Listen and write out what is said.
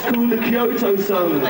called the Kyoto Zone.